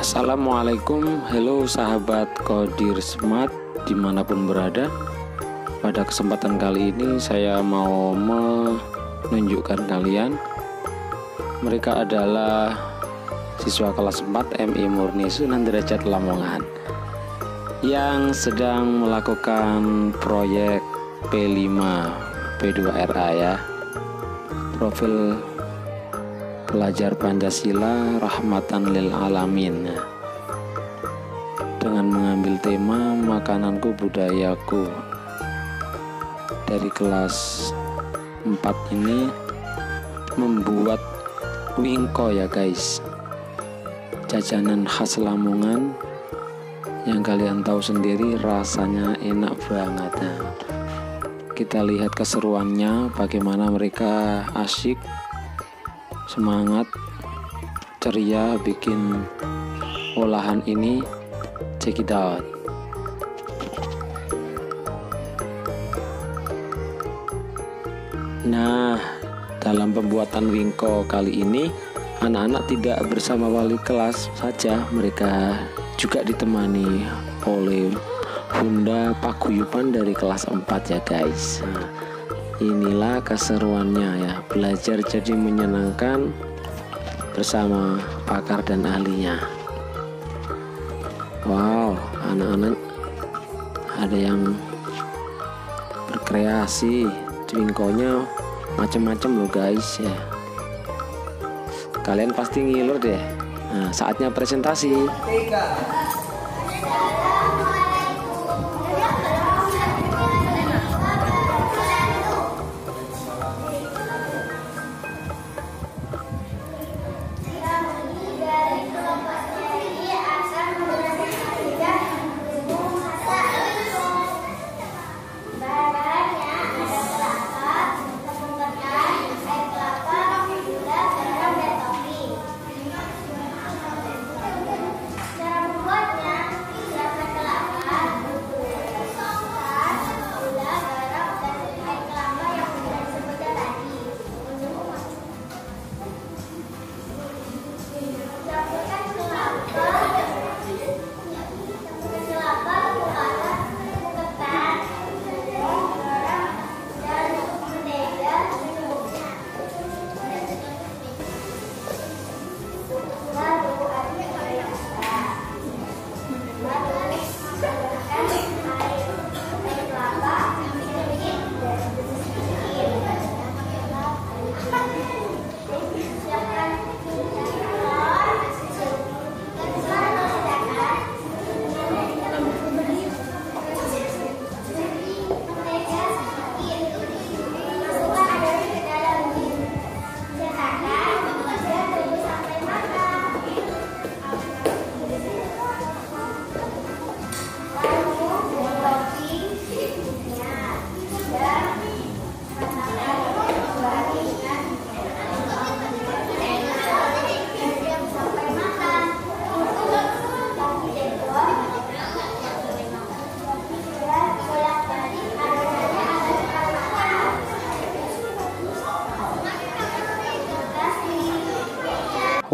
Assalamualaikum, halo sahabat Kodir Smart di mana pun berada. Pada kesempatan kali ini saya mau menunjukkan kalian Mereka adalah siswa kelas 4 MI Murni Sunan Derajat Lamongan Yang sedang melakukan proyek P5 P2RA ya. Profil Pelajar Pancasila Rahmatan Lil Alamin. Dengan mengambil tema makananku budayaku. Dari kelas 4 ini membuat wingko ya guys. Jajanan khas Lamongan yang kalian tahu sendiri rasanya enak banget. Nah, kita lihat keseruannya bagaimana mereka asyik semangat ceria bikin olahan ini check it out. Nah dalam pembuatan wingko kali ini anak-anak tidak bersama wali kelas saja mereka juga ditemani oleh Bunda Paguyuban dari kelas 4 ya guys. Nah, inilah keseruannya ya belajar jadi menyenangkan bersama pakar dan ahlinya. Wow anak-anak ada yang berkreasi twinkonya macam-macam loh guys ya. Kalian pasti ngilur deh. Nah saatnya presentasi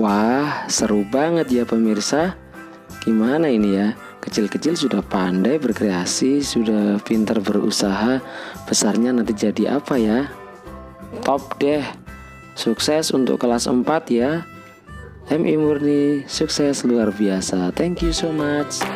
Wah, seru banget ya pemirsa. Gimana ini ya? Kecil-kecil sudah pandai berkreasi, sudah pintar berusaha. Besarnya nanti jadi apa ya? Top deh. Sukses untuk kelas 4 ya. MI Murni, sukses luar biasa. Thank you so much.